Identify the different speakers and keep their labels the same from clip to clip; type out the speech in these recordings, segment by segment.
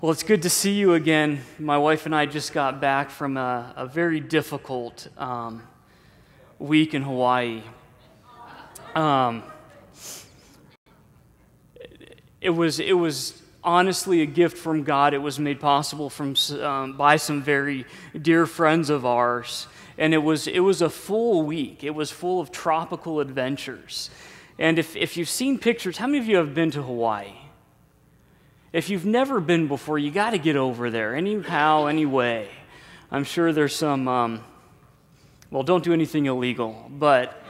Speaker 1: Well, it's good to see you again. My wife and I just got back from a, a very difficult um, week in Hawaii. Um, it was it was honestly a gift from God. It was made possible from um, by some very dear friends of ours, and it was it was a full week. It was full of tropical adventures. And if, if you've seen pictures, how many of you have been to Hawaii? If you've never been before, you got to get over there, anyhow, anyway. I'm sure there's some, um, well, don't do anything illegal, but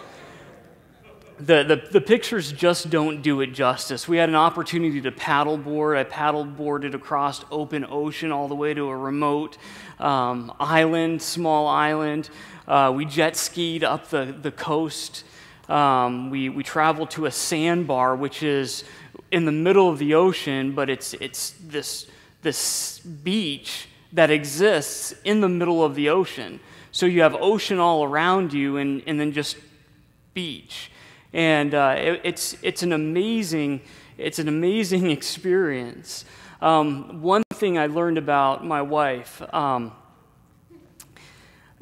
Speaker 1: the, the, the pictures just don't do it justice. We had an opportunity to paddleboard. I paddleboarded across open ocean all the way to a remote um, island, small island. Uh, we jet skied up the, the coast. Um, we, we traveled to a sandbar, which is in the middle of the ocean, but it's, it's this, this beach that exists in the middle of the ocean. So you have ocean all around you and, and then just beach. And uh, it, it's, it's, an amazing, it's an amazing experience. Um, one thing I learned about my wife um,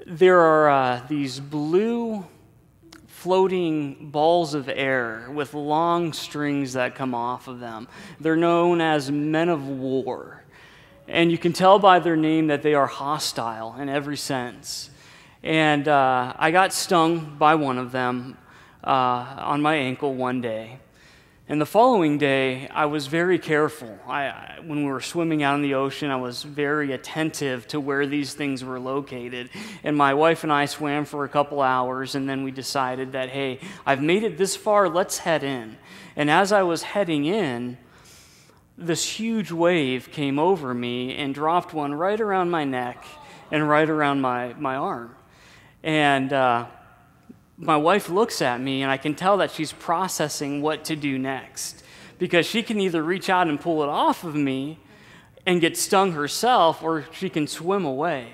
Speaker 1: there are uh, these blue floating balls of air with long strings that come off of them. They're known as men of war. And you can tell by their name that they are hostile in every sense. And uh, I got stung by one of them uh, on my ankle one day. And the following day, I was very careful. I, when we were swimming out in the ocean, I was very attentive to where these things were located. And my wife and I swam for a couple hours, and then we decided that, hey, I've made it this far, let's head in. And as I was heading in, this huge wave came over me and dropped one right around my neck and right around my, my arm. And uh, my wife looks at me and I can tell that she's processing what to do next because she can either reach out and pull it off of me and get stung herself or she can swim away.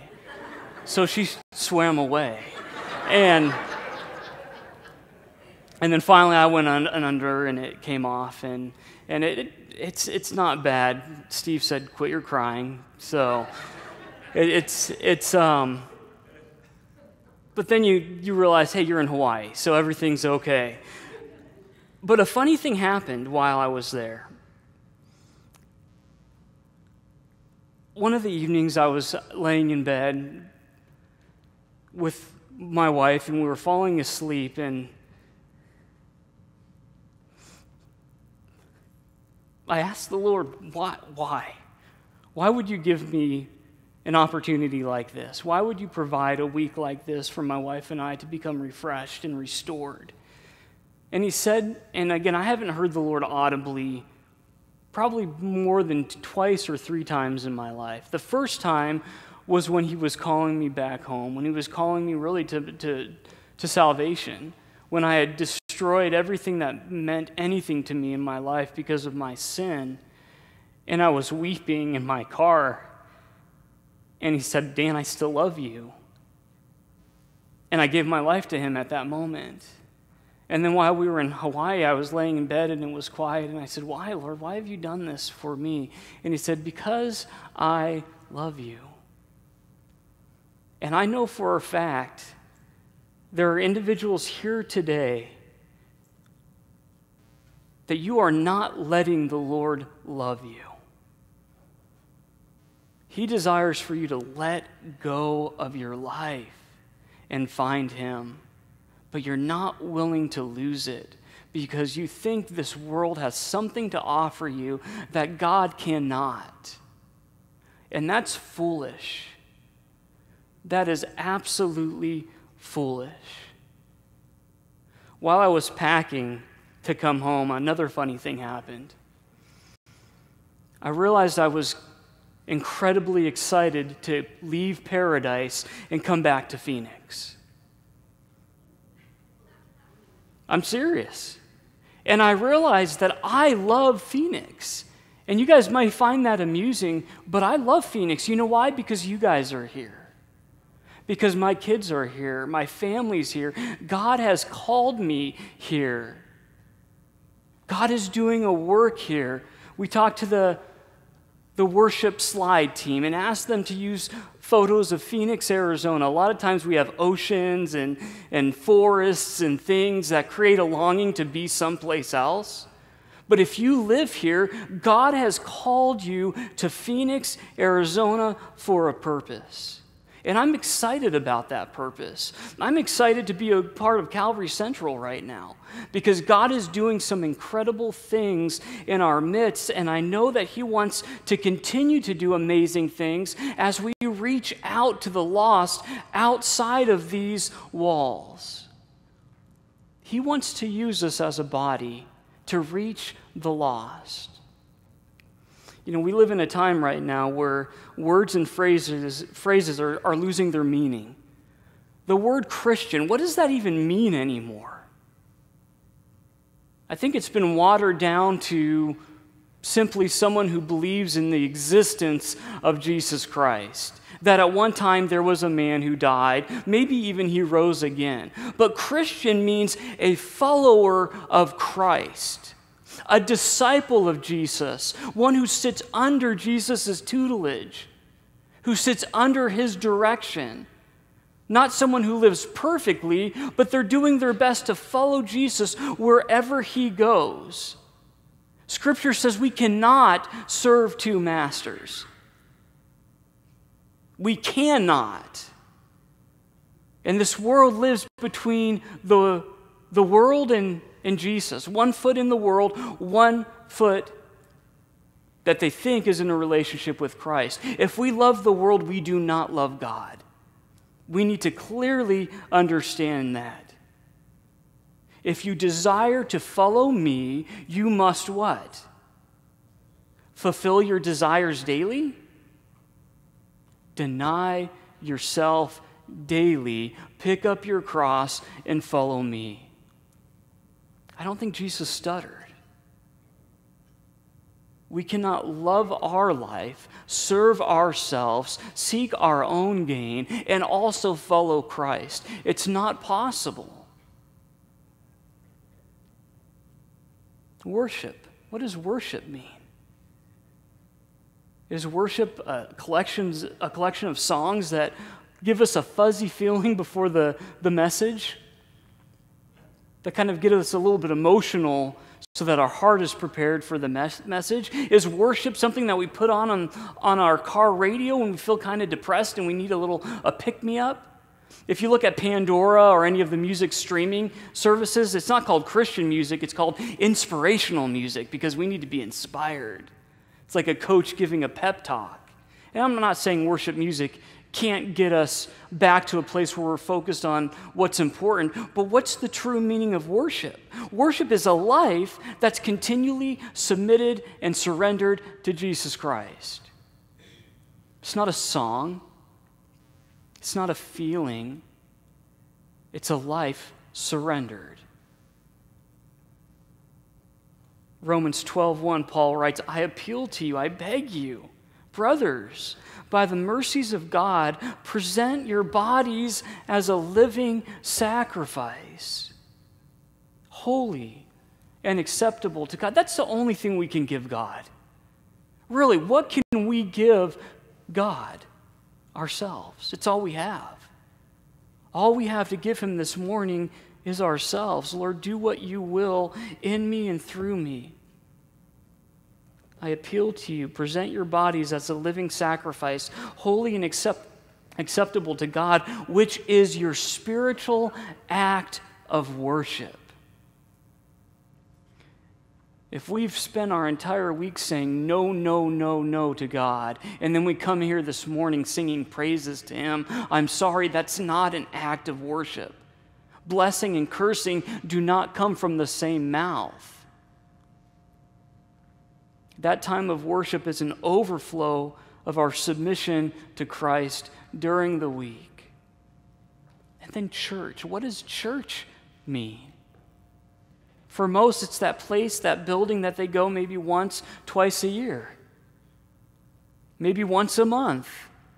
Speaker 1: So she swam away. And and then finally I went un- under and it came off and and it, it, it's it's not bad. Steve said quit your crying. So it, it's it's um but then you, you realize, hey, you're in Hawaii, so everything's okay. But a funny thing happened while I was there. One of the evenings, I was laying in bed with my wife, and we were falling asleep, and I asked the Lord, why? Why? Why would you give me an opportunity like this? Why would you provide a week like this for my wife and I to become refreshed and restored? And he said, and again, I haven't heard the Lord audibly probably more than twice or three times in my life. The first time was when he was calling me back home, when he was calling me really to, to, to salvation, when I had destroyed everything that meant anything to me in my life because of my sin. And I was weeping in my car and he said, Dan, I still love you. And I gave my life to him at that moment. And then while we were in Hawaii, I was laying in bed and it was quiet. And I said, Why, Lord? Why have you done this for me? And he said, Because I love you. And I know for a fact there are individuals here today that you are not letting the Lord love you. He desires for you to let go of your life and find Him. But you're not willing to lose it because you think this world has something to offer you that God cannot. And that's foolish. That is absolutely foolish. While I was packing to come home, another funny thing happened. I realized I was incredibly excited to leave paradise and come back to Phoenix. I'm serious. And I realized that I love Phoenix. And you guys might find that amusing, but I love Phoenix. You know why? Because you guys are here. Because my kids are here, my family's here. God has called me here. God is doing a work here. We talked to the the worship slide team and ask them to use photos of Phoenix, Arizona. A lot of times we have oceans and, and forests and things that create a longing to be someplace else. But if you live here, God has called you to Phoenix, Arizona for a purpose. And I'm excited about that purpose. I'm excited to be a part of Calvary Central right now because God is doing some incredible things in our midst. And I know that He wants to continue to do amazing things as we reach out to the lost outside of these walls. He wants to use us as a body to reach the lost. You know, we live in a time right now where words and phrases, phrases are, are losing their meaning. The word Christian, what does that even mean anymore? I think it's been watered down to simply someone who believes in the existence of Jesus Christ. That at one time there was a man who died, maybe even he rose again. But Christian means a follower of Christ a disciple of Jesus, one who sits under Jesus' tutelage, who sits under his direction. Not someone who lives perfectly, but they're doing their best to follow Jesus wherever he goes. Scripture says we cannot serve two masters. We cannot. And this world lives between the, the world and in Jesus. One foot in the world, one foot that they think is in a relationship with Christ. If we love the world, we do not love God. We need to clearly understand that. If you desire to follow me, you must what? Fulfill your desires daily? Deny yourself daily. Pick up your cross and follow me. I don't think Jesus stuttered. We cannot love our life, serve ourselves, seek our own gain, and also follow Christ. It's not possible. Worship. What does worship mean? Is worship a, collections, a collection of songs that give us a fuzzy feeling before the, the message? That kind of get us a little bit emotional so that our heart is prepared for the mes- message? Is worship something that we put on, on on our car radio when we feel kind of depressed and we need a little a pick me up? If you look at Pandora or any of the music streaming services, it's not called Christian music, it's called inspirational music because we need to be inspired. It's like a coach giving a pep talk. And I'm not saying worship music can't get us back to a place where we're focused on what's important. But what's the true meaning of worship? Worship is a life that's continually submitted and surrendered to Jesus Christ. It's not a song, it's not a feeling, it's a life surrendered. Romans 12:1 Paul writes, "I appeal to you, I beg you, brothers, by the mercies of God, present your bodies as a living sacrifice, holy and acceptable to God. That's the only thing we can give God. Really, what can we give God? Ourselves. It's all we have. All we have to give Him this morning is ourselves. Lord, do what you will in me and through me. I appeal to you, present your bodies as a living sacrifice, holy and accept, acceptable to God, which is your spiritual act of worship. If we've spent our entire week saying no, no, no, no to God, and then we come here this morning singing praises to Him, I'm sorry, that's not an act of worship. Blessing and cursing do not come from the same mouth. That time of worship is an overflow of our submission to Christ during the week. And then church. What does church mean? For most, it's that place, that building that they go maybe once, twice a year, maybe once a month,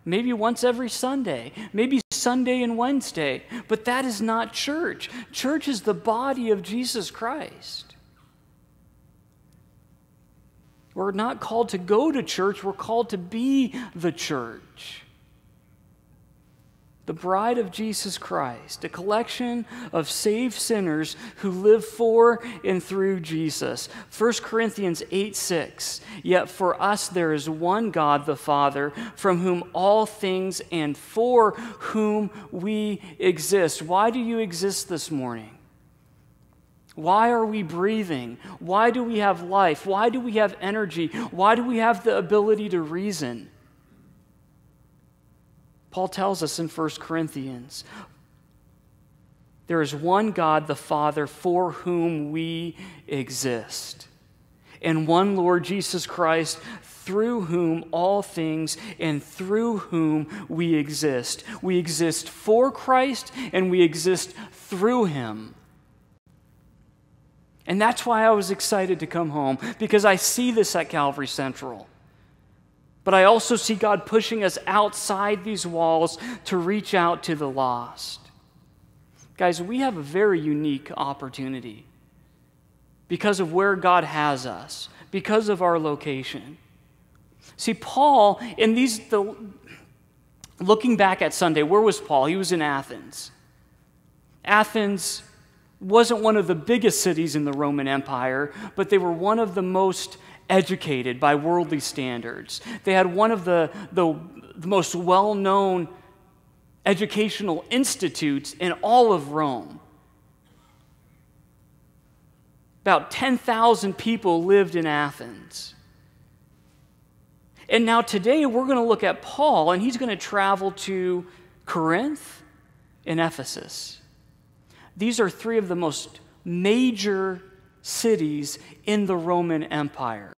Speaker 1: maybe once every Sunday, maybe Sunday and Wednesday. But that is not church. Church is the body of Jesus Christ. We're not called to go to church, we're called to be the church. The bride of Jesus Christ, a collection of saved sinners who live for and through Jesus. 1 Corinthians 8 6. Yet for us there is one God, the Father, from whom all things and for whom we exist. Why do you exist this morning? Why are we breathing? Why do we have life? Why do we have energy? Why do we have the ability to reason? Paul tells us in 1 Corinthians there is one God, the Father, for whom we exist, and one Lord Jesus Christ, through whom all things and through whom we exist. We exist for Christ and we exist through him. And that's why I was excited to come home, because I see this at Calvary Central. But I also see God pushing us outside these walls to reach out to the lost. Guys, we have a very unique opportunity because of where God has us, because of our location. See, Paul, in these, the, looking back at Sunday, where was Paul? He was in Athens. Athens wasn't one of the biggest cities in the Roman Empire, but they were one of the most educated by worldly standards. They had one of the, the, the most well known educational institutes in all of Rome. About 10,000 people lived in Athens. And now today we're going to look at Paul, and he's going to travel to Corinth and Ephesus. These are three of the most major cities in the Roman Empire.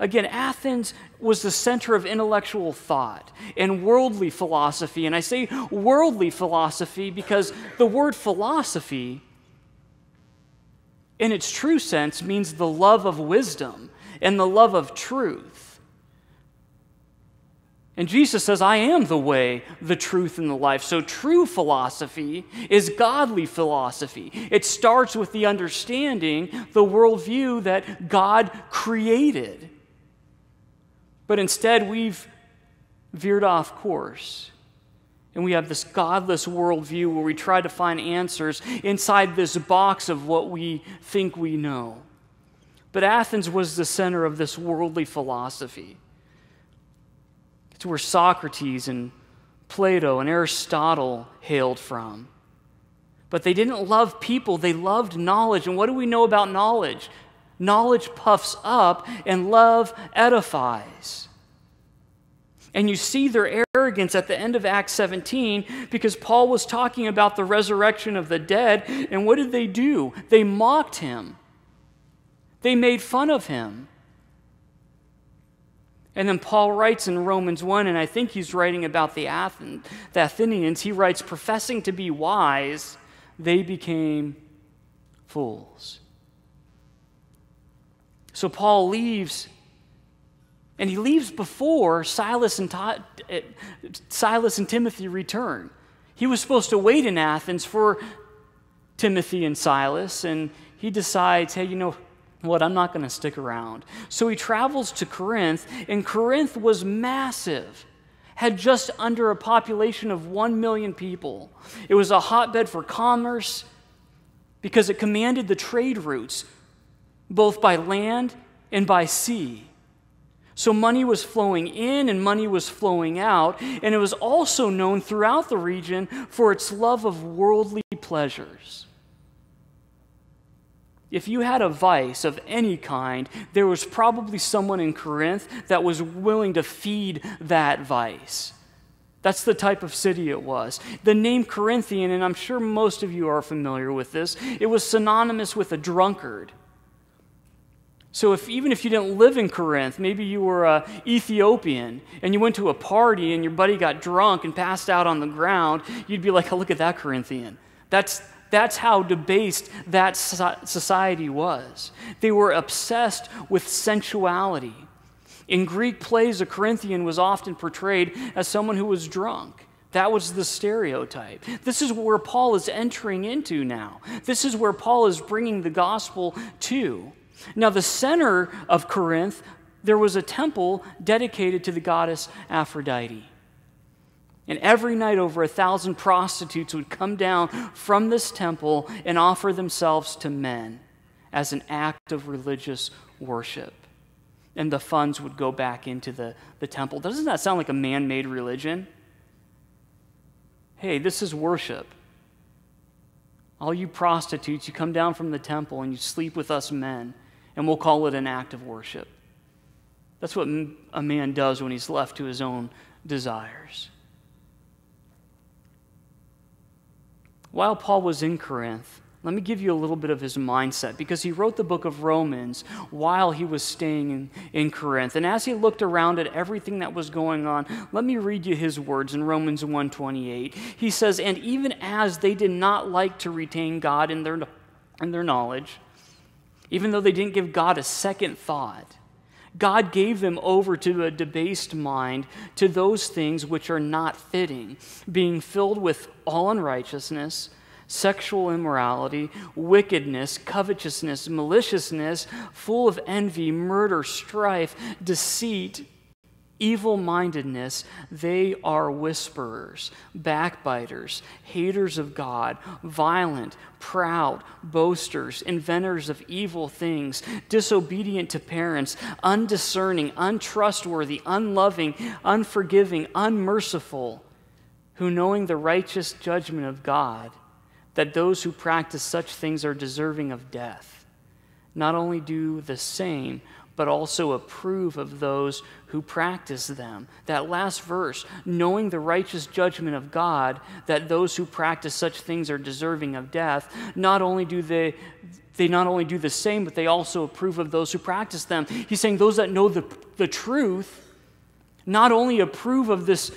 Speaker 1: Again, Athens was the center of intellectual thought and worldly philosophy. And I say worldly philosophy because the word philosophy, in its true sense, means the love of wisdom and the love of truth. And Jesus says, I am the way, the truth, and the life. So true philosophy is godly philosophy. It starts with the understanding, the worldview that God created. But instead, we've veered off course. And we have this godless worldview where we try to find answers inside this box of what we think we know. But Athens was the center of this worldly philosophy. It's where Socrates and Plato and Aristotle hailed from. But they didn't love people, they loved knowledge. And what do we know about knowledge? Knowledge puffs up and love edifies. And you see their arrogance at the end of Acts 17 because Paul was talking about the resurrection of the dead. And what did they do? They mocked him, they made fun of him. And then Paul writes in Romans 1, and I think he's writing about the, Athen, the Athenians. He writes, professing to be wise, they became fools. So Paul leaves, and he leaves before Silas and, Silas and Timothy return. He was supposed to wait in Athens for Timothy and Silas, and he decides, hey, you know, what, I'm not going to stick around. So he travels to Corinth, and Corinth was massive, had just under a population of 1 million people. It was a hotbed for commerce because it commanded the trade routes, both by land and by sea. So money was flowing in and money was flowing out, and it was also known throughout the region for its love of worldly pleasures. If you had a vice of any kind, there was probably someone in Corinth that was willing to feed that vice. That's the type of city it was. The name Corinthian, and I'm sure most of you are familiar with this, it was synonymous with a drunkard. So if even if you didn't live in Corinth, maybe you were a Ethiopian and you went to a party and your buddy got drunk and passed out on the ground, you'd be like, oh, look at that Corinthian. That's that's how debased that society was. They were obsessed with sensuality. In Greek plays, a Corinthian was often portrayed as someone who was drunk. That was the stereotype. This is where Paul is entering into now. This is where Paul is bringing the gospel to. Now, the center of Corinth there was a temple dedicated to the goddess Aphrodite. And every night, over a thousand prostitutes would come down from this temple and offer themselves to men as an act of religious worship. And the funds would go back into the, the temple. Doesn't that sound like a man made religion? Hey, this is worship. All you prostitutes, you come down from the temple and you sleep with us men, and we'll call it an act of worship. That's what a man does when he's left to his own desires. While Paul was in Corinth, let me give you a little bit of his mindset because he wrote the book of Romans while he was staying in, in Corinth. And as he looked around at everything that was going on, let me read you his words in Romans 1:28. He says, "And even as they did not like to retain God in their in their knowledge, even though they didn't give God a second thought, God gave them over to a debased mind to those things which are not fitting, being filled with all unrighteousness, sexual immorality, wickedness, covetousness, maliciousness, full of envy, murder, strife, deceit evil mindedness, they are whisperers, backbiters, haters of God, violent, proud, boasters, inventors of evil things, disobedient to parents, undiscerning, untrustworthy, unloving, unforgiving, unmerciful, who knowing the righteous judgment of God, that those who practice such things are deserving of death, not only do the same, but also approve of those who practice them. That last verse, knowing the righteous judgment of God, that those who practice such things are deserving of death, not only do they they not only do the same, but they also approve of those who practice them. He's saying those that know the, the truth not only approve of this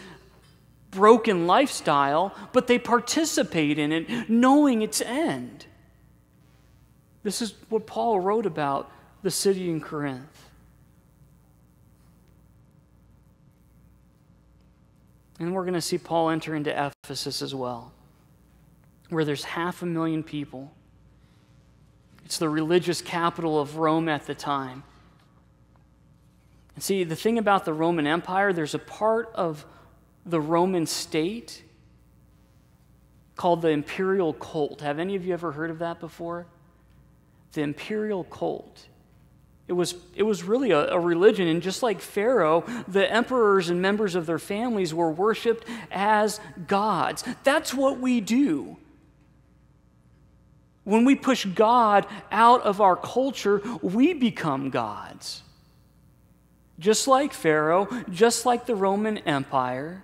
Speaker 1: broken lifestyle, but they participate in it, knowing its end. This is what Paul wrote about the city in Corinth. And we're going to see Paul enter into Ephesus as well, where there's half a million people. It's the religious capital of Rome at the time. And see, the thing about the Roman Empire, there's a part of the Roman state called the imperial cult. Have any of you ever heard of that before? The imperial cult. It was, it was really a, a, religion, and just like Pharaoh, the emperors and members of their families were worshiped as gods. That's what we do. When we push God out of our culture, we become gods. Just like Pharaoh, just like the Roman Empire,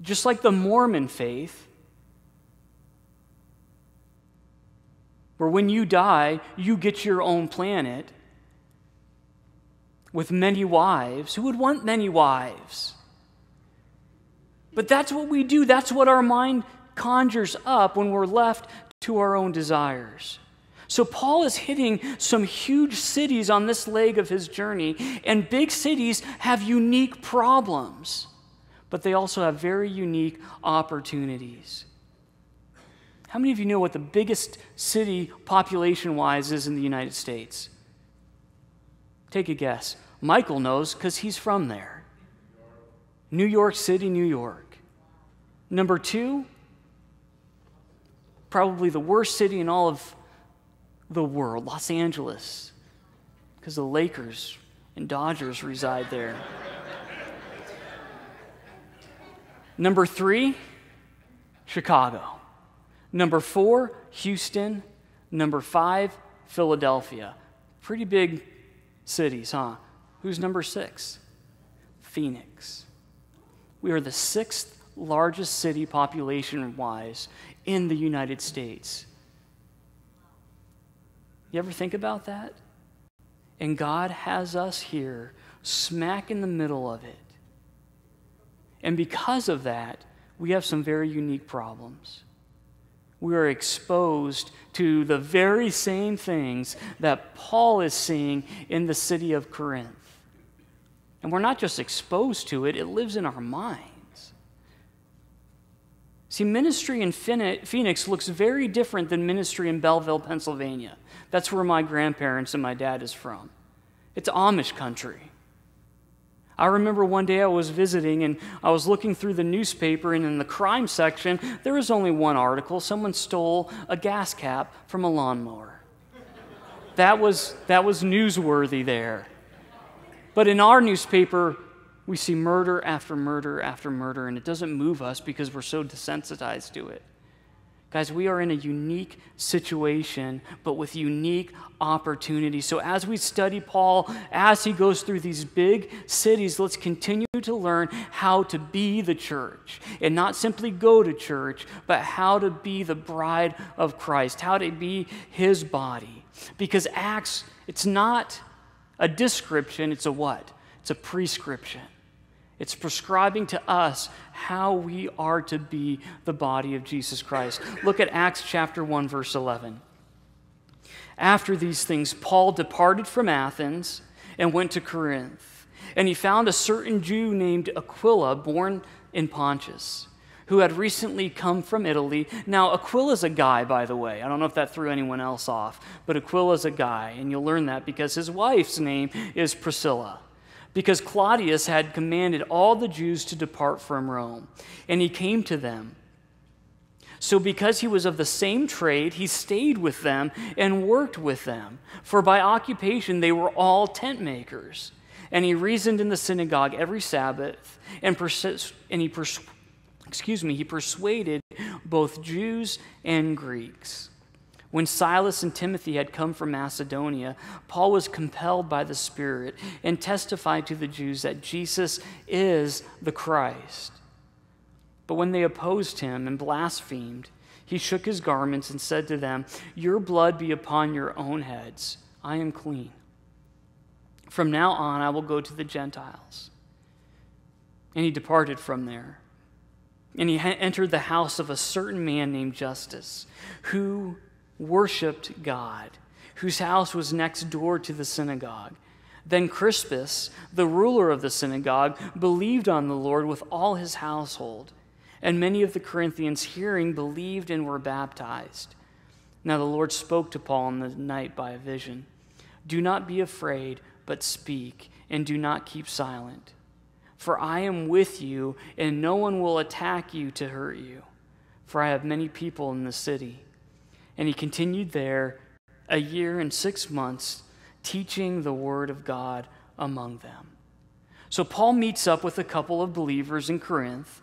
Speaker 1: just like the Mormon faith, where when you die, you get your own planet with many wives. Who would want many wives? But that's what we do. That's what our mind conjures up when we're left to our own desires. So, Paul is hitting some huge cities on this leg of his journey, and big cities have unique problems, but they also have very unique opportunities. How many of you know what the biggest city population wise is in the United States? Take a guess. Michael knows because he's from there. New York City, New York. Number two, probably the worst city in all of the world, Los Angeles, because the Lakers and Dodgers reside there. Number three, Chicago. Number four, Houston. Number five, Philadelphia. Pretty big cities, huh? Who's number six? Phoenix. We are the sixth largest city population wise in the United States. You ever think about that? And God has us here, smack in the middle of it. And because of that, we have some very unique problems we are exposed to the very same things that Paul is seeing in the city of Corinth. And we're not just exposed to it, it lives in our minds. See, ministry in Phoenix looks very different than ministry in Belleville, Pennsylvania. That's where my grandparents and my dad is from. It's Amish country. I remember one day I was visiting and I was looking through the newspaper, and in the crime section, there was only one article. Someone stole a gas cap from a lawnmower. That was, that was newsworthy there. But in our newspaper, we see murder after murder after murder, and it doesn't move us because we're so desensitized to it. Guys, we are in a unique situation, but with unique opportunities. So, as we study Paul, as he goes through these big cities, let's continue to learn how to be the church and not simply go to church, but how to be the bride of Christ, how to be his body. Because Acts, it's not a description, it's a what? It's a prescription. It's prescribing to us how we are to be the body of Jesus Christ. Look at Acts chapter 1, verse 11. After these things, Paul departed from Athens and went to Corinth. And he found a certain Jew named Aquila, born in Pontus, who had recently come from Italy. Now, Aquila's a guy, by the way. I don't know if that threw anyone else off, but Aquila's a guy, and you'll learn that because his wife's name is Priscilla because Claudius had commanded all the Jews to depart from Rome, and he came to them. So, because he was of the same trade, he stayed with them and worked with them, for by occupation they were all tent makers. And he reasoned in the synagogue every Sabbath, and, and he, excuse me, he persuaded both Jews and Greeks. When Silas and Timothy had come from Macedonia, Paul was compelled by the Spirit and testified to the Jews that Jesus is the Christ. But when they opposed him and blasphemed, he shook his garments and said to them, Your blood be upon your own heads. I am clean. From now on, I will go to the Gentiles. And he departed from there. And he entered the house of a certain man named Justus, who worshiped God, whose house was next door to the synagogue. Then Crispus, the ruler of the synagogue, believed on the Lord with all his household. And many of the Corinthians, hearing, believed and were baptized. Now the Lord spoke to Paul in the night by a vision Do not be afraid, but speak, and do not keep silent. For I am with you, and no one will attack you to hurt you. For I have many people in the city. And he continued there a year and six months, teaching the word of God among them. So Paul meets up with a couple of believers in Corinth,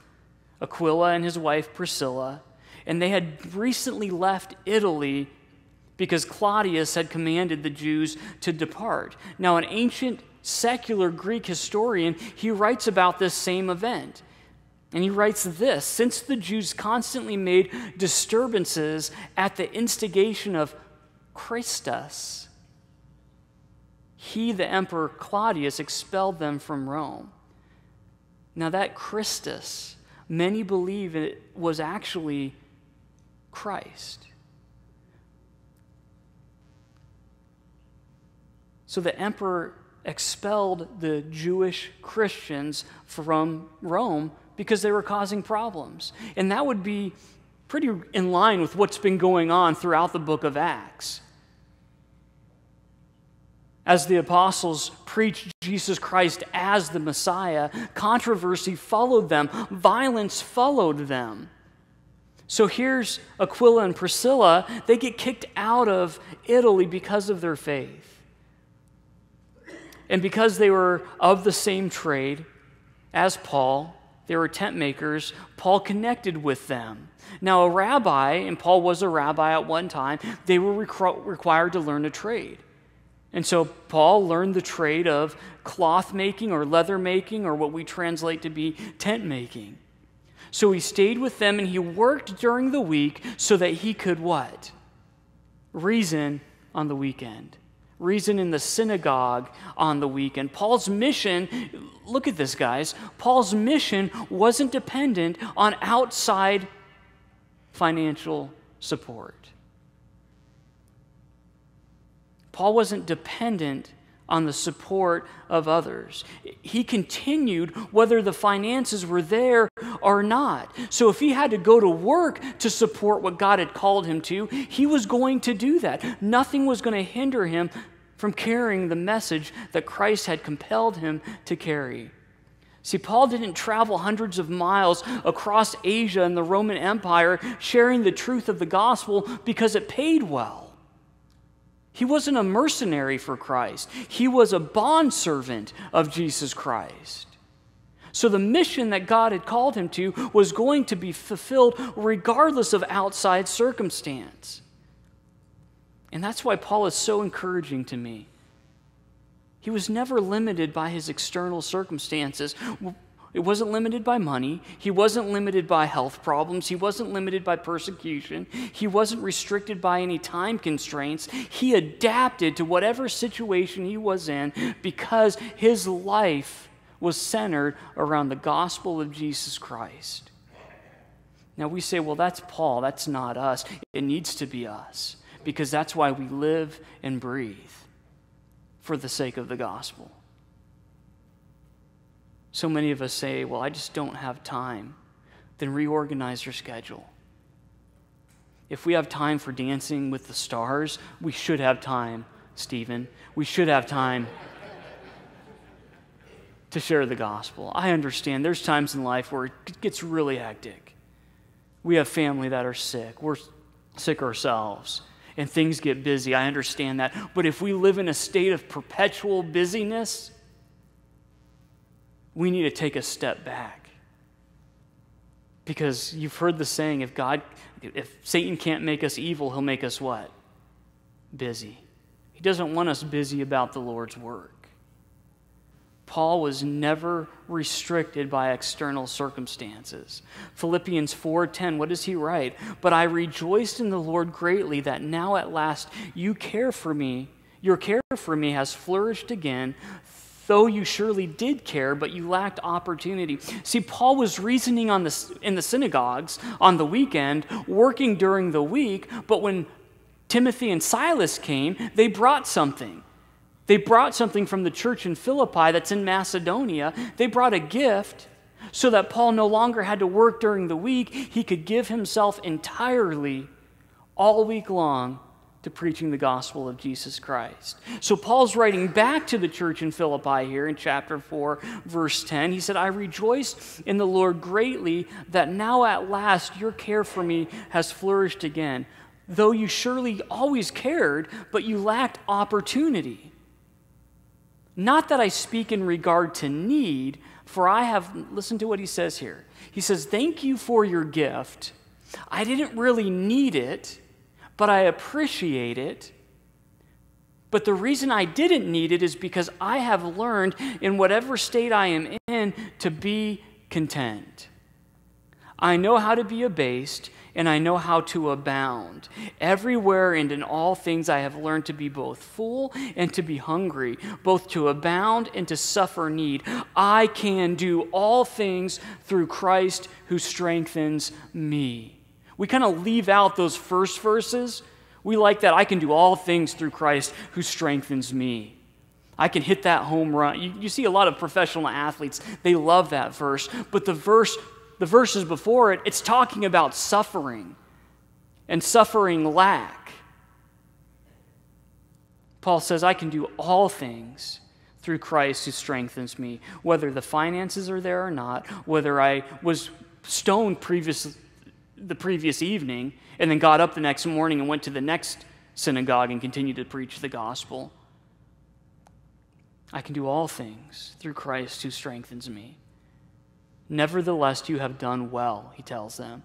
Speaker 1: Aquila and his wife Priscilla, and they had recently left Italy because Claudius had commanded the Jews to depart. Now, an ancient secular Greek historian, he writes about this same event. And he writes this Since the Jews constantly made disturbances at the instigation of Christus, he, the Emperor Claudius, expelled them from Rome. Now, that Christus, many believe it was actually Christ. So the emperor expelled the Jewish Christians from Rome because they were causing problems. And that would be pretty in line with what's been going on throughout the book of Acts. As the apostles preached Jesus Christ as the Messiah, controversy followed them, violence followed them. So here's Aquila and Priscilla. They get kicked out of Italy because of their faith. And because they were of the same trade as Paul, they were tent makers. Paul connected with them. Now, a rabbi, and Paul was a rabbi at one time, they were required to learn a trade. And so Paul learned the trade of cloth making or leather making, or what we translate to be tent making. So he stayed with them and he worked during the week so that he could what? Reason on the weekend reason in the synagogue on the weekend. Paul's mission, look at this, guys. Paul's mission wasn't dependent on outside financial support. Paul wasn't dependent on the support of others. He continued whether the finances were there or not. So if he had to go to work to support what God had called him to, he was going to do that. Nothing was going to hinder him from carrying the message that Christ had compelled him to carry. See, Paul didn't travel hundreds of miles across Asia and the Roman Empire sharing the truth of the gospel because it paid well. He wasn't a mercenary for Christ, he was a bondservant of Jesus Christ. So the mission that God had called him to was going to be fulfilled regardless of outside circumstance. And that's why Paul is so encouraging to me. He was never limited by his external circumstances. It wasn't limited by money. He wasn't limited by health problems. He wasn't limited by persecution. He wasn't restricted by any time constraints. He adapted to whatever situation he was in because his life was centered around the gospel of Jesus Christ. Now we say, well, that's Paul. That's not us. It needs to be us because that's why we live and breathe for the sake of the gospel. So many of us say, Well, I just don't have time. Then reorganize your schedule. If we have time for dancing with the stars, we should have time, Stephen. We should have time to share the gospel. I understand there's times in life where it gets really hectic. We have family that are sick, we're sick ourselves, and things get busy. I understand that. But if we live in a state of perpetual busyness, we need to take a step back. Because you've heard the saying if God, if Satan can't make us evil, he'll make us what? Busy. He doesn't want us busy about the Lord's work. Paul was never restricted by external circumstances. Philippians 4:10, what does he write? But I rejoiced in the Lord greatly that now at last you care for me. Your care for me has flourished again, though you surely did care, but you lacked opportunity. See, Paul was reasoning on the, in the synagogues on the weekend, working during the week, but when Timothy and Silas came, they brought something. They brought something from the church in Philippi that's in Macedonia. They brought a gift so that Paul no longer had to work during the week. He could give himself entirely all week long to preaching the gospel of Jesus Christ. So Paul's writing back to the church in Philippi here in chapter 4, verse 10. He said, I rejoice in the Lord greatly that now at last your care for me has flourished again, though you surely always cared, but you lacked opportunity. Not that I speak in regard to need, for I have, listen to what he says here. He says, Thank you for your gift. I didn't really need it but I appreciate it. But the reason I didn't need it is because I have learned in whatever state I am in to be content. I know how to be abased and I know how to abound. Everywhere and in all things I have learned to be both full and to be hungry, both to abound and to suffer need. I can do all things through Christ who strengthens me. We kind of leave out those first verses. We like that I can do all things through Christ who strengthens me. I can hit that home run. You, you see a lot of professional athletes, they love that verse. But the verse, the verses before it, it's talking about suffering and suffering lack. Paul says, I can do all things through Christ who strengthens me, whether the finances are there or not, whether I was stoned previously the previous evening and then got up the next morning and went to the next synagogue and continued to preach the gospel. I can do all things through Christ who strengthens me. Nevertheless, you have done well, he tells them,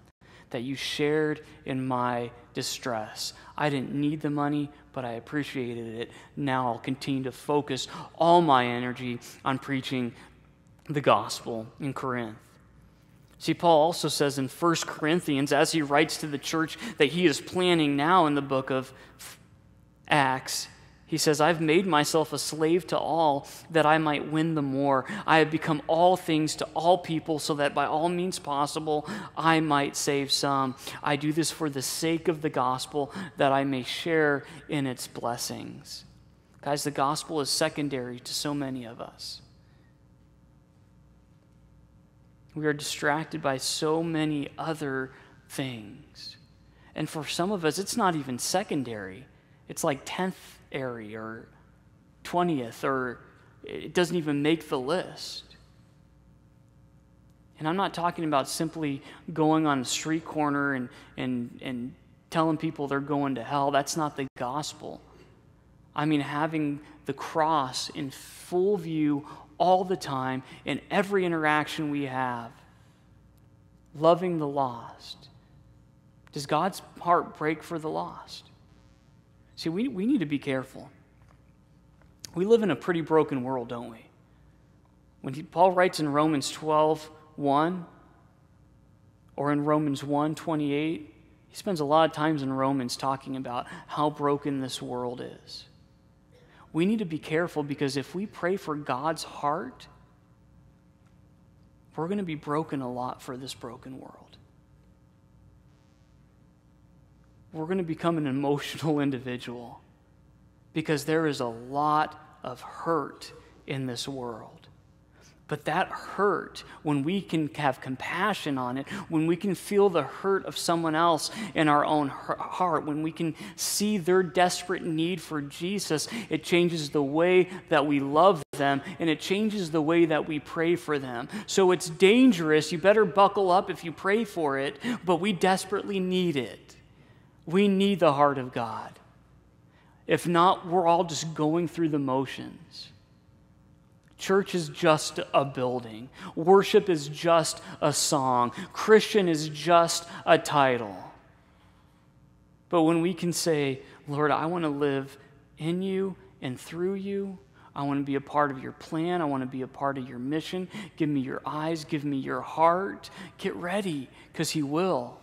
Speaker 1: that you shared in my distress. I didn't need the money, but I appreciated it. Now I'll continue to focus all my energy on preaching the gospel in Corinth. See, Paul also says in 1 Corinthians, as he writes to the church that he is planning now in the book of Acts, he says, I've made myself a slave to all that I might win the more. I have become all things to all people so that by all means possible I might save some. I do this for the sake of the gospel that I may share in its blessings. Guys, the gospel is secondary to so many of us. We are distracted by so many other things. And for some of us, it's not even secondary, it's like 10th area or 20th or it doesn't even make the list. And I'm not talking about simply going on a street corner and, and, and telling people they're going to hell. That's not the gospel. I mean, having the cross in full view all the time in every interaction we have, loving the lost. Does God's heart break for the lost? See, we, we need to be careful. We live in a pretty broken world, don't we? When he, Paul writes in Romans 12, 1 or in Romans 1, 28, he spends a lot of times in Romans talking about how broken this world is. We need to be careful because if we pray for God's heart, we're going to be broken a lot for this broken world. We're going to become an emotional individual because there is a lot of hurt in this world. But that hurt, when we can have compassion on it, when we can feel the hurt of someone else in our own heart, when we can see their desperate need for Jesus, it changes the way that we love them and it changes the way that we pray for them. So it's dangerous. You better buckle up if you pray for it, but we desperately need it. We need the heart of God. If not, we're all just going through the motions. Church is just a building. Worship is just a song. Christian is just a title. But when we can say, Lord, I want to live in you and through you, I want to be a part of your plan. I want to be a part of your mission. Give me your eyes. Give me your heart. Get ready because He will.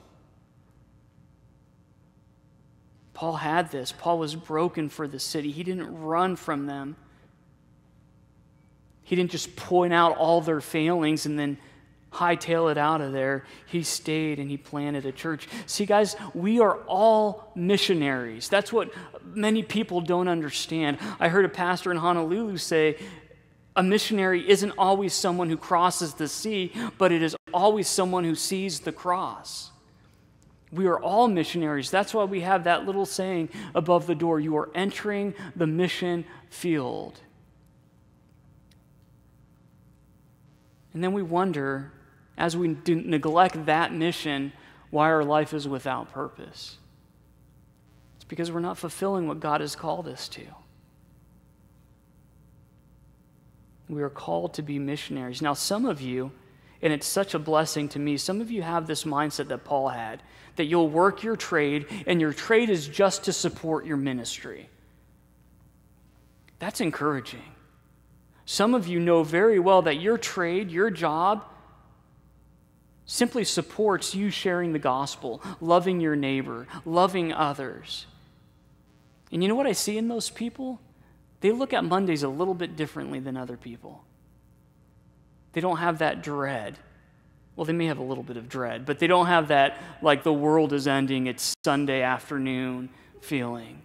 Speaker 1: Paul had this. Paul was broken for the city. He didn't run from them. He didn't just point out all their failings and then hightail it out of there. He stayed and he planted a church. See, guys, we are all missionaries. That's what many people don't understand. I heard a pastor in Honolulu say, a missionary isn't always someone who crosses the sea, but it is always someone who sees the cross. We are all missionaries. That's why we have that little saying above the door you are entering the mission field. And then we wonder, as we neglect that mission, why our life is without purpose. It's because we're not fulfilling what God has called us to. We are called to be missionaries. Now, some of you, and it's such a blessing to me, some of you have this mindset that Paul had that you'll work your trade, and your trade is just to support your ministry. That's encouraging. Some of you know very well that your trade, your job, simply supports you sharing the gospel, loving your neighbor, loving others. And you know what I see in those people? They look at Mondays a little bit differently than other people. They don't have that dread well, they may have a little bit of dread, but they don't have that, like, the world is ending, it's Sunday afternoon feeling.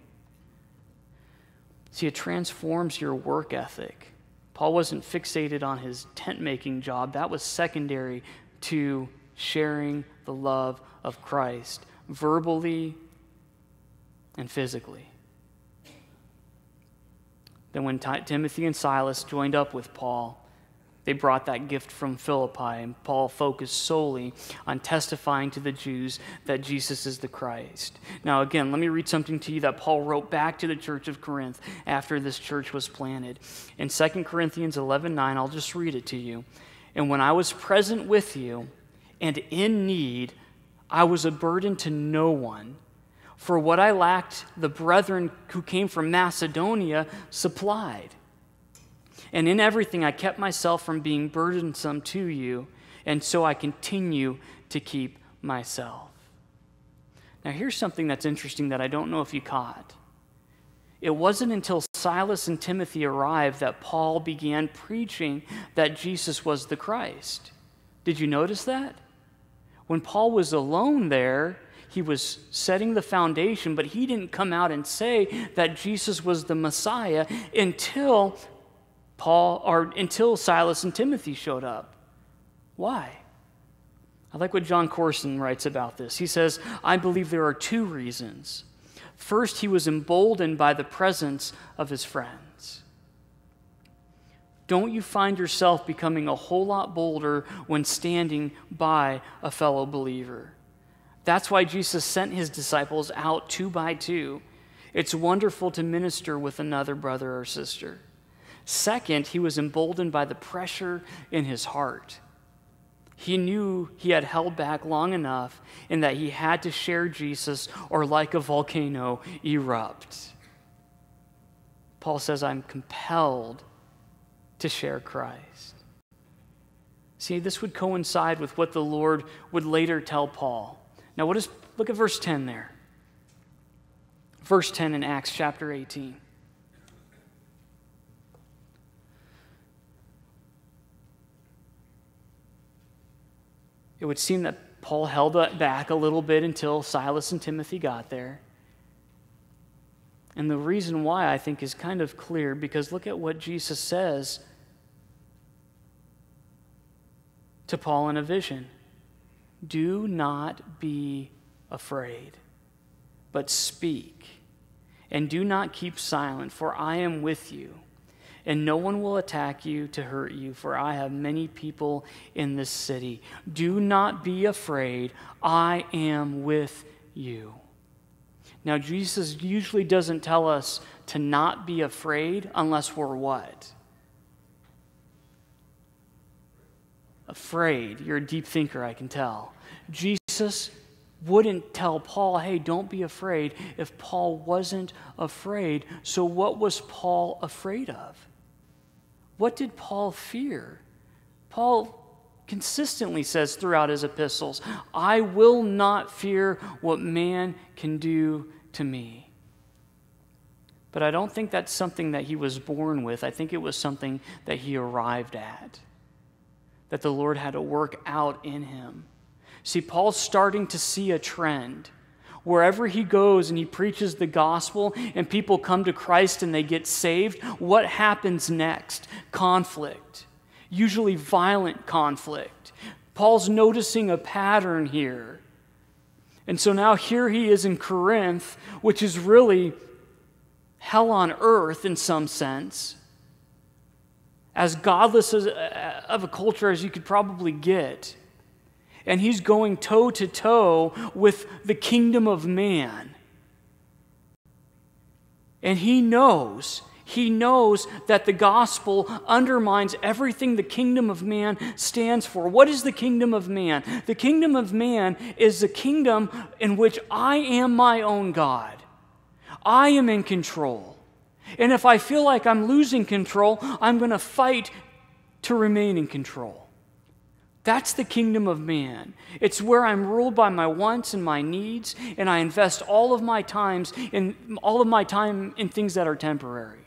Speaker 1: See, it transforms your work ethic. Paul wasn't fixated on his tent making job, that was secondary to sharing the love of Christ, verbally and physically. Then, when Timothy and Silas joined up with Paul, they brought that gift from Philippi, and Paul focused solely on testifying to the Jews that Jesus is the Christ. Now, again, let me read something to you that Paul wrote back to the church of Corinth after this church was planted. In 2 Corinthians 11 9, I'll just read it to you. And when I was present with you and in need, I was a burden to no one. For what I lacked, the brethren who came from Macedonia supplied. And in everything, I kept myself from being burdensome to you, and so I continue to keep myself. Now, here's something that's interesting that I don't know if you caught. It wasn't until Silas and Timothy arrived that Paul began preaching that Jesus was the Christ. Did you notice that? When Paul was alone there, he was setting the foundation, but he didn't come out and say that Jesus was the Messiah until Paul, or until Silas and Timothy showed up. Why? I like what Jon Courson writes about this. He says, I believe there are two reasons. First, he was emboldened by the presence of his friends. Don't you find yourself becoming a whole lot bolder when standing by a fellow believer? That's why Jesus sent his disciples out two by two. It's wonderful to minister with another brother or sister. Second, he was emboldened by the pressure in his heart. He knew he had held back long enough and that he had to share Jesus or, like a volcano, erupt. Paul says, I'm compelled to share Christ. See, this would coincide with what the Lord would later tell Paul. Now, what is, look at verse 10 there. Verse 10 in Acts chapter 18. It would seem that Paul held back a little bit until Silas and Timothy got there. And the reason why I think is kind of clear because look at what Jesus says to Paul in a vision Do not be afraid, but speak, and do not keep silent, for I am with you and no one will attack you to hurt you, for I have many people in this city. Do not be afraid, I am with you. Now, Jesus usually doesn't tell us to not be afraid unless we're what? Afraid. You're a deep thinker, I can tell. Jesus wouldn't tell Paul, hey, don't be afraid, if Paul wasn't afraid. So, what was Paul afraid of? What did Paul fear? Paul consistently says throughout his epistles, I will not fear what man can do to me. But I don't think that's something that he was born with. I think it was something that he arrived at, that the Lord had to work out in him. See, Paul's starting to see a trend wherever he goes and he preaches the gospel and people come to Christ and they get saved, what happens next? Conflict, usually violent conflict. Paul's noticing a pattern here. And so now here he is in Corinth, which is really hell on earth in some sense, as godless as, uh, of a culture as you could probably get and he's going toe to toe with the kingdom of man. And he knows, he knows that the gospel undermines everything the kingdom of man stands for. What is the kingdom of man? The kingdom of man is the kingdom in which I am my own God. I am in control. And if I feel like I'm losing control, I'm going to fight to remain in control. That's the kingdom of man. It's where I'm ruled by my wants and my needs, and I invest all of my times in all of my time in things that are temporary.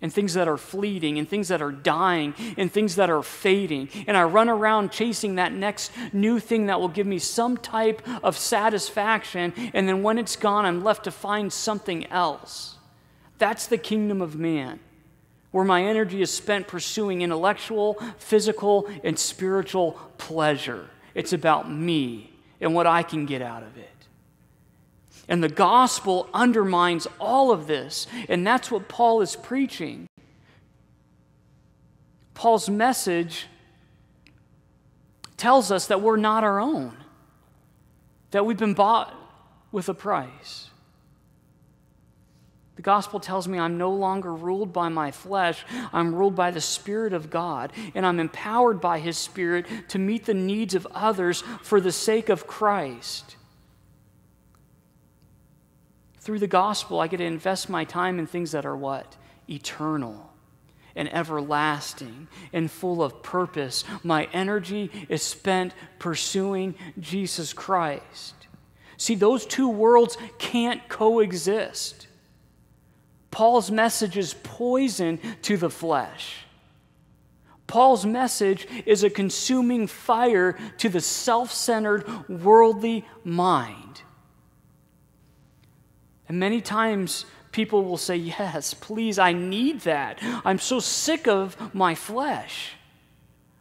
Speaker 1: And things that are fleeting, and things that are dying, and things that are fading. And I run around chasing that next new thing that will give me some type of satisfaction, and then when it's gone, I'm left to find something else. That's the kingdom of man where my energy is spent pursuing intellectual, physical, and spiritual pleasure. It's about me and what I can get out of it. And the gospel undermines all of this, and that's what Paul is preaching. Paul's message tells us that we're not our own, that we've been bought with a price. The gospel tells me I'm no longer ruled by my flesh. I'm ruled by the Spirit of God, and I'm empowered by His Spirit to meet the needs of others for the sake of Christ. Through the gospel, I get to invest my time in things that are what? Eternal and everlasting and full of purpose. My energy is spent pursuing Jesus Christ. See, those two worlds can't coexist. Paul's message is poison to the flesh. Paul's message is a consuming fire to the self centered, worldly mind. And many times people will say, Yes, please, I need that. I'm so sick of my flesh.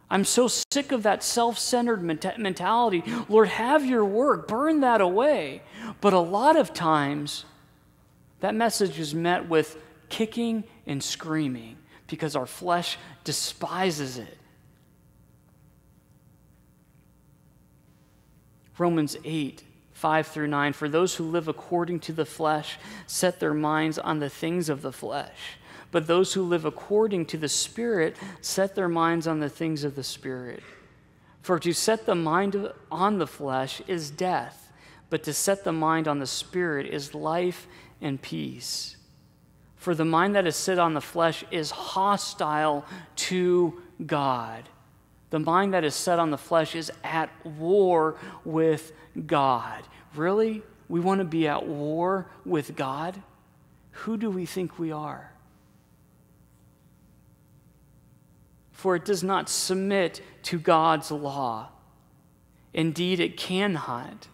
Speaker 1: I'm so sick of that self centered mentality. Lord, have your work, burn that away. But a lot of times, that message is met with kicking and screaming. because our flesh despises it. Romans 8, 5 through 9. For those who live according to the flesh set their minds on the things of the flesh. But those who live according to the Spirit set their minds on the things of the Spirit. For to set the mind on the flesh is death, but to set the mind on the Spirit is life and peace. For the mind that is set on the flesh is hostile to God the mind that is set on the flesh is at war with God. Really? We want to be at war with God? Who do we think we are? For it does not submit to God's law. Indeed, it cannot.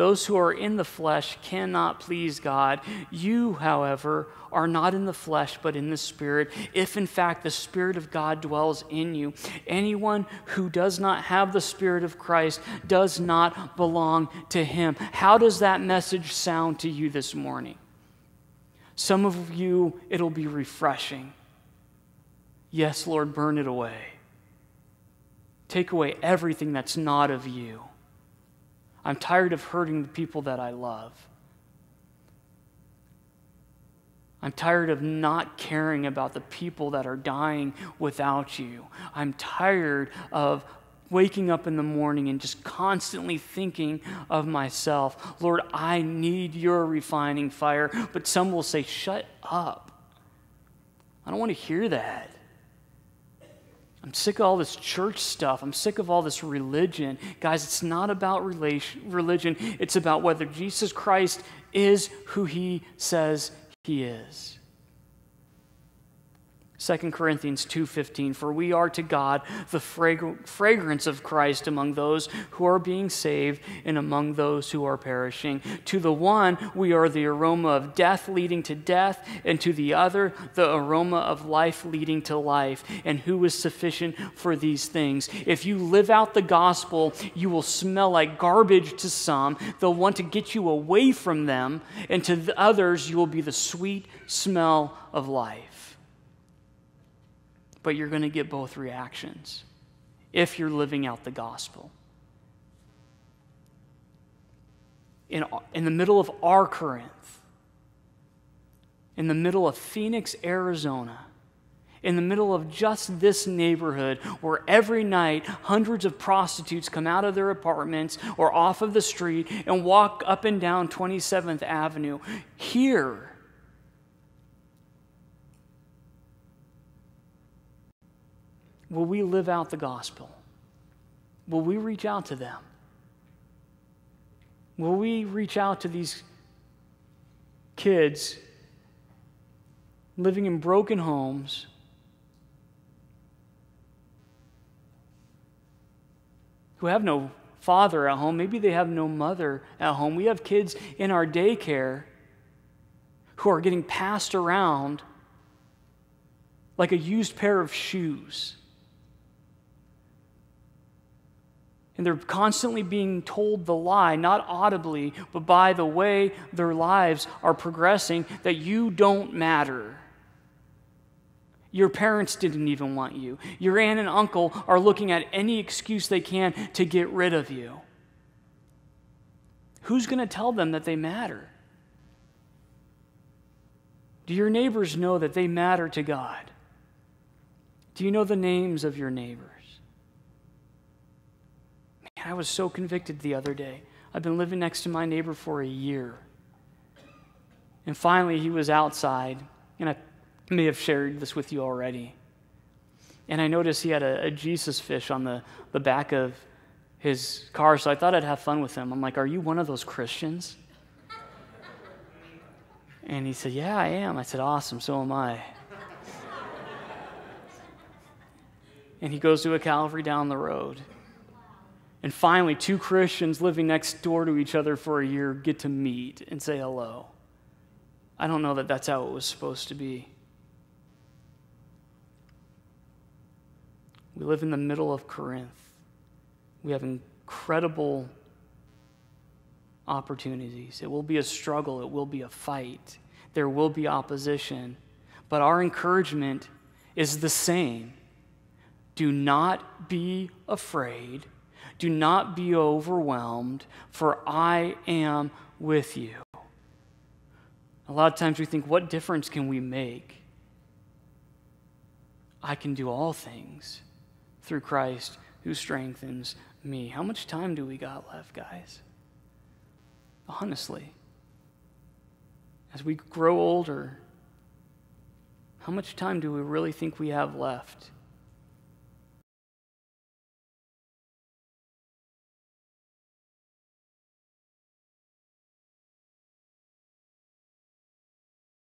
Speaker 1: Those who are in the flesh cannot please God. You, however, are not in the flesh, but in the Spirit, if in fact the Spirit of God dwells in you. Anyone who does not have the Spirit of Christ does not belong to him. How does that message sound to you this morning? Some of you, it'll be refreshing. Yes, Lord, burn it away. Take away everything that's not of you. I'm tired of hurting the people that I love. I'm tired of not caring about the people that are dying without you. I'm tired of waking up in the morning and just constantly thinking of myself. Lord, I need your refining fire. But some will say, Shut up. I don't want to hear that. I'm sick of all this church stuff. I'm sick of all this religion. Guys, it's not about religion, it's about whether Jesus Christ is who he says he is. 2 Corinthians 2:15 For we are to God the fragrance of Christ among those who are being saved and among those who are perishing. To the one we are the aroma of death leading to death, and to the other the aroma of life leading to life. And who is sufficient for these things? If you live out the gospel, you will smell like garbage to some. They'll want to get you away from them, and to the others you will be the sweet smell of life but you're going to get both reactions if you're living out the gospel. In, in the middle of our Corinth, in the middle of Phoenix, Arizona, in the middle of just this neighborhood where every night hundreds of prostitutes come out of their apartments or off of the street and walk up and down 27th Avenue. Here, Will we live out the gospel? Will we reach out to them? Will we reach out to these kids living in broken homes? Who have no father at home, maybe they have no mother at home. We have kids in our daycare who are getting passed around like a used pair of shoes. And they're constantly being told the lie, not audibly, but by the way their lives are progressing, that you don't matter. Your parents didn't even want you. Your aunt and uncle are looking at any excuse they can to get rid of you. Who's going to tell them that they matter? Do your neighbors know that they matter to God? Do you know the names of your neighbors? I was so convicted the other day. I've been living next to my neighbor for a year. And finally, he was outside, and I may have shared this with you already. And I noticed he had a, a Jesus fish on the, the back of his car, so I thought I'd have fun with him. I'm like, Are you one of those Christians? And he said, Yeah, I am. I said, Awesome, so am I. and he goes to a Calvary down the road. And finally, two Christians living next door to each other for a year get to meet and say hello. I don't know that that's how it was supposed to be. We live in the middle of Corinth. We have incredible opportunities. It will be a struggle, it will be a fight, there will be opposition. But our encouragement is the same. Do not be afraid. Do not be overwhelmed, for I am with you. A lot of times we think, what difference can we make? I can do all things through Christ who strengthens me. How much time do we got left, guys? Honestly, as we grow older, how much time do we really think we have left?